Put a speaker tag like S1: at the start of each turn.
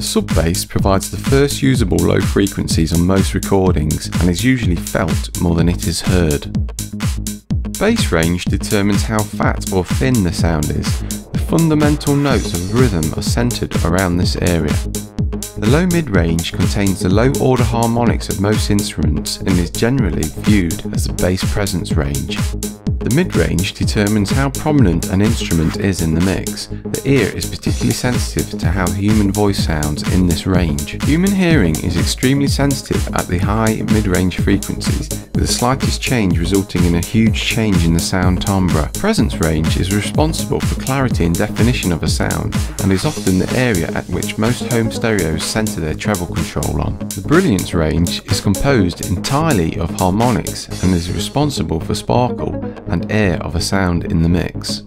S1: The sub-bass provides the first usable low frequencies on most recordings and is usually felt more than it is heard. Bass range determines how fat or thin the sound is. The fundamental notes of rhythm are centred around this area. The low mid-range contains the low order harmonics of most instruments and is generally viewed as the bass presence range. The mid-range determines how prominent an instrument is in the mix. The ear is particularly sensitive to how human voice sounds in this range. Human hearing is extremely sensitive at the high mid-range frequencies, with the slightest change resulting in a huge change in the sound timbre. Presence range is responsible for clarity and definition of a sound, and is often the area at which most home stereos centre their treble control on. The brilliance range is composed entirely of harmonics and is responsible for sparkle and air of a sound in the mix.